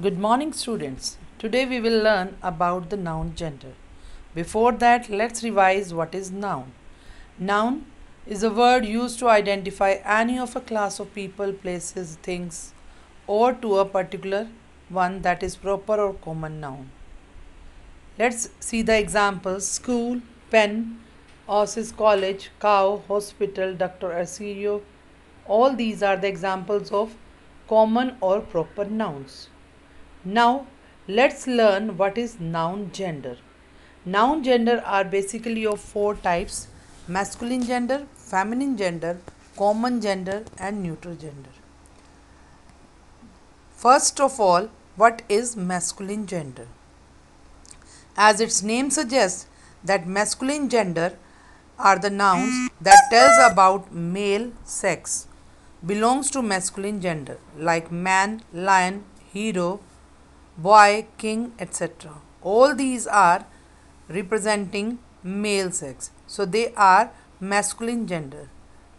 Good morning, students. Today we will learn about the noun gender. Before that, let's revise what is noun. Noun is a word used to identify any of a class of people, places, things, or to a particular one that is proper or common noun. Let's see the examples school, pen, office, college, cow, hospital, Dr. Arsirio. All these are the examples of common or proper nouns. Now let's learn what is noun gender. Noun gender are basically of four types masculine gender, feminine gender, common gender and neutral gender. First of all, what is masculine gender? As its name suggests that masculine gender are the nouns that tells about male sex belongs to masculine gender like man, lion, hero, boy, king, etc. All these are representing male sex. So they are masculine gender.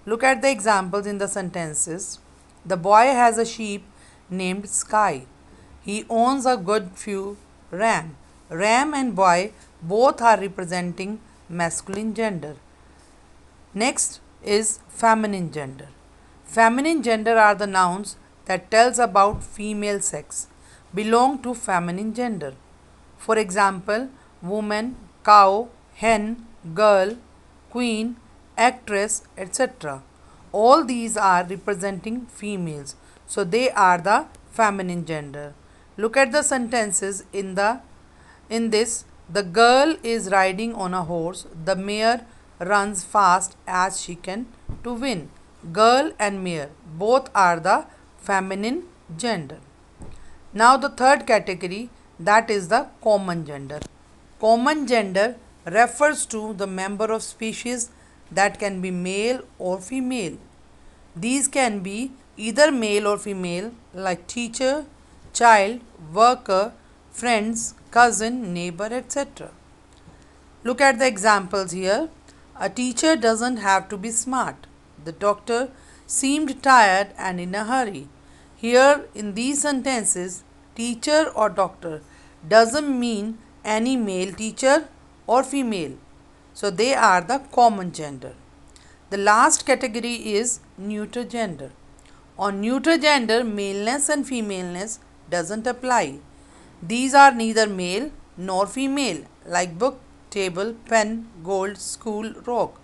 Look at the examples in the sentences. The boy has a sheep named Sky. He owns a good few ram. Ram and boy both are representing masculine gender. Next is feminine gender. Feminine gender are the nouns that tells about female sex belong to feminine gender. For example, woman, cow, hen, girl, queen, actress, etc. All these are representing females. So they are the feminine gender. Look at the sentences in the in this the girl is riding on a horse. The mare runs fast as she can to win. Girl and mare both are the feminine gender. Now the third category that is the common gender. Common gender refers to the member of species that can be male or female. These can be either male or female like teacher, child, worker, friends, cousin, neighbor, etc. Look at the examples here. A teacher doesn't have to be smart. The doctor seemed tired and in a hurry. Here in these sentences, teacher or doctor doesn't mean any male teacher or female. So they are the common gender. The last category is neuter gender. On neuter gender, maleness and femaleness doesn't apply. These are neither male nor female like book, table, pen, gold, school, rock.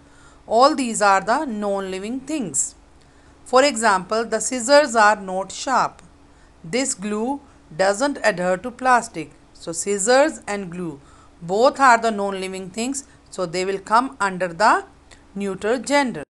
All these are the non-living things. For example, the scissors are not sharp. This glue doesn't adhere to plastic. So scissors and glue both are the non-living things. So they will come under the neuter gender.